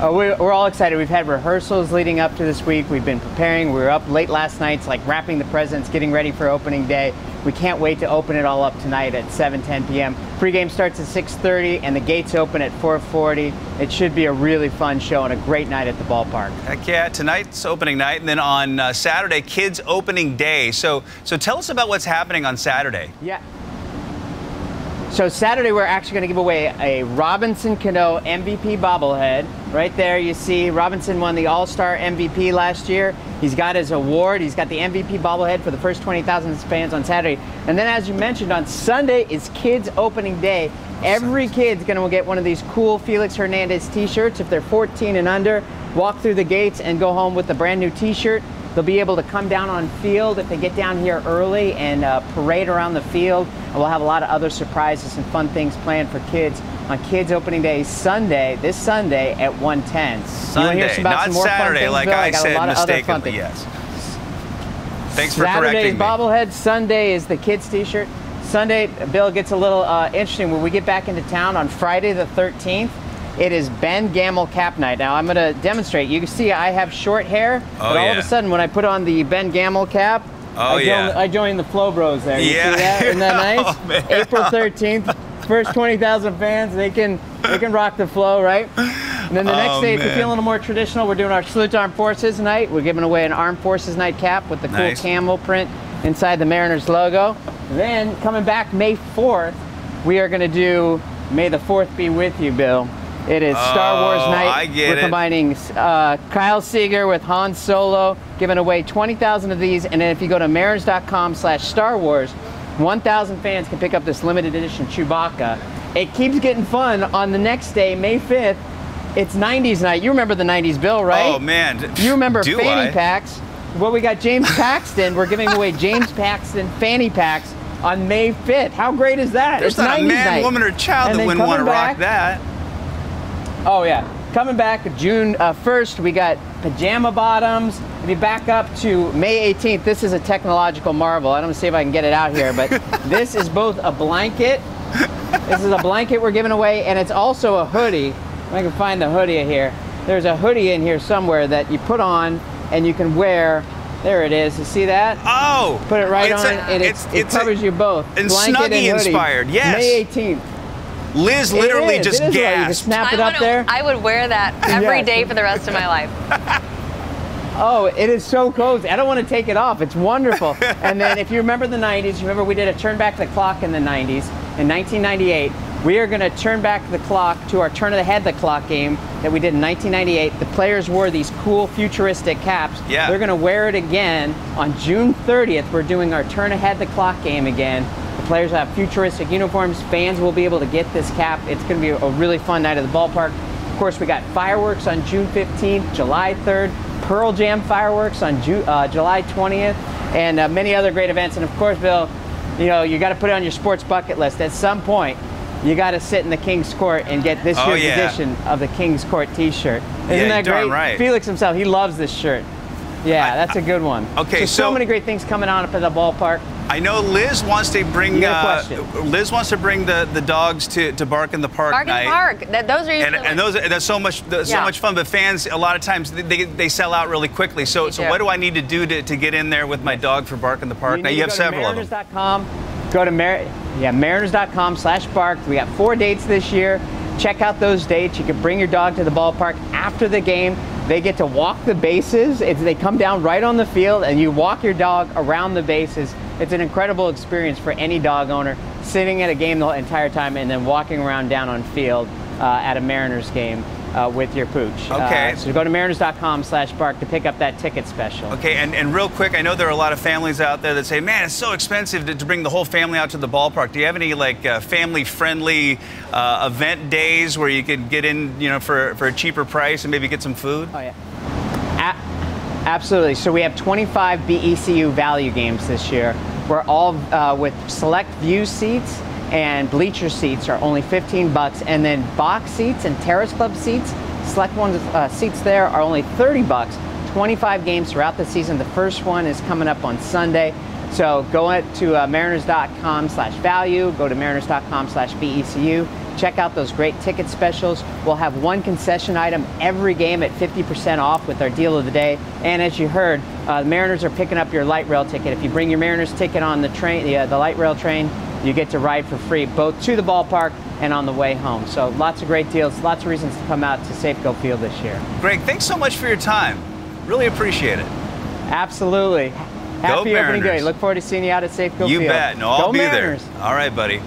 Uh, we, we're all excited. We've had rehearsals leading up to this week. We've been preparing. We were up late last night, like wrapping the presents, getting ready for opening day. We can't wait to open it all up tonight at 7, 10 p.m. Pregame starts at 6:30, and the gates open at 4:40. It should be a really fun show and a great night at the ballpark. Heck yeah! Tonight's opening night, and then on uh, Saturday, kids opening day. So, so tell us about what's happening on Saturday. Yeah. So Saturday we're actually going to give away a Robinson Cano MVP bobblehead. Right there you see Robinson won the All-Star MVP last year. He's got his award. He's got the MVP bobblehead for the first 20,000 fans on Saturday. And then as you mentioned on Sunday is kids opening day. Every kid's going to get one of these cool Felix Hernandez t-shirts if they're 14 and under. Walk through the gates and go home with a brand new t-shirt. They'll be able to come down on field if they get down here early and uh, parade around the field. And we'll have a lot of other surprises and fun things planned for kids on Kids Opening Day Sunday, this Sunday at 110. Sunday, not Saturday, like Bill? I, I said mistakenly. Yes. Thanks for Saturday's correcting me. bobblehead. Sunday is the kids' T-shirt. Sunday, Bill gets a little uh, interesting when we get back into town on Friday the 13th. It is Ben Gamel cap night. Now I'm going to demonstrate. You can see I have short hair, oh, but all yeah. of a sudden when I put on the Ben Gamel cap, oh, I, yeah. I joined the Flow Bros there. You yeah. see that? Isn't that oh, nice? oh, April 13th, first 20,000 fans, they can they can rock the flow, right? And then the next oh, day, man. if you feel a little more traditional, we're doing our Salute to Armed Forces night. We're giving away an Armed Forces night cap with the cool nice. camel print inside the Mariners logo. Then coming back May 4th, we are going to do May the 4th be with you, Bill. It is Star Wars Oh, night. We're it. combining uh, Kyle Seager with Han Solo, giving away 20,000 of these. And then if you go to mariners.com slash Star Wars, 1,000 fans can pick up this limited edition Chewbacca. It keeps getting fun on the next day, May 5th. It's 90s night. You remember the 90s, Bill, right? Oh man. You remember Do fanny I? packs. Well, we got James Paxton. We're giving away James Paxton fanny packs on May 5th. How great is that? There's it's not 90s a man, night. woman, or child And that wouldn't want to rock that. Oh yeah, coming back June uh, 1st, we got pajama bottoms. If you back up to May 18th, this is a technological marvel. I don't see if I can get it out here, but this is both a blanket. This is a blanket we're giving away, and it's also a hoodie. If I can find the hoodie here. There's a hoodie in here somewhere that you put on and you can wear. There it is. You see that? Oh. Put it right on, a- and it's, it's, it it's a- covers you both. and Blanket Snuggie and inspired, yes. May 18th. Liz literally is, just it is right. You can gasped. snap it I up wanna- there. I would wear that every Yes. day for the rest of my life. Oh, it is so cozy. I don't want to take it off. It's wonderful. and then if you remember the 90s, you remember we did a turn back the clock in the 90s. In 1998, we are going to turn back the clock to our turn of the head the clock game that we did in 1998. The players wore these cool futuristic caps. Yeah. They're going to wear it again on June 30th. We're doing our turn ahead the clock game again. Players have futuristic uniforms. Fans will be able to get this cap. It's going to be a really fun night at the ballpark. Of course, we got fireworks on June 15th, July 3rd, Pearl Jam fireworks on Ju- uh, July 20th, and uh, many other great events. And of course, Bill, you know, you got to put it on your sports bucket list. At some point, you got to sit in the King's Court and get this Oh, year's yeah. edition of the King's Court T-shirt. Isn't Yeah, that great? right. Felix himself, he loves this shirt. Yeah, I- that's a good one. Okay, so, so so- many great things coming on up at the ballpark. I know Liz wants to bring You got a uh. Liz wants to bring the, the dogs to, to bark in the park Park in the park. That, those are And, usually and those that's so much that's so much fun. But fans a lot of times they, they sell out really quickly. So They so do. what do I need to do to, to get in there with my dog for bark in the park? You now you have several of them. mariners.com. Go to Mar- yeah, mariners.com slash bark. We got four dates this year. Check out those dates. You can bring your dog to the ballpark after the game. They get to walk the bases. It's, they come down right on the field and you walk your dog around the bases. It's an incredible experience for any dog owner sitting at a game the entire time and then walking around down on field at a Mariners game uh, with your pooch. Okay. Uh, so go to mariners.com slash bark to pick up that ticket special. Okay, and, and real quick, I know there are a lot of families out there that say, man, it's so expensive to, to bring the whole family out to the ballpark. Do you have any like uh, family-friendly uh, event days where you could get in, you know, for, for a cheaper price and maybe get some food? Oh yeah. A- absolutely. So we have 25 BECU value games this year. We're all uh, with select view seats and bleacher seats are only 15 bucks, and then box seats and terrace club seats, select ones uh, seats there are only 30 bucks. 25 games throughout the season. The first one is coming up on Sunday. So go to uh, mariners.com slash value, go to mariners.com slash BECU, Check out those great ticket specials. We'll have one concession item every game at 50% off with our deal of the day. And as you heard, uh, the Mariners are picking up your light rail ticket. If you bring your Mariners ticket on the train, the, uh, the light rail train, you get to ride for free both to the ballpark and on the way home. So lots of great deals, lots of reasons to come out to Safeco Field this year. Greg, thanks so much for your time. Really appreciate it. Absolutely. Happy opening Mariners. day. Look forward to seeing you out at Safeco Field. You bet. No, I'll Go be Mariners. there. All right, buddy.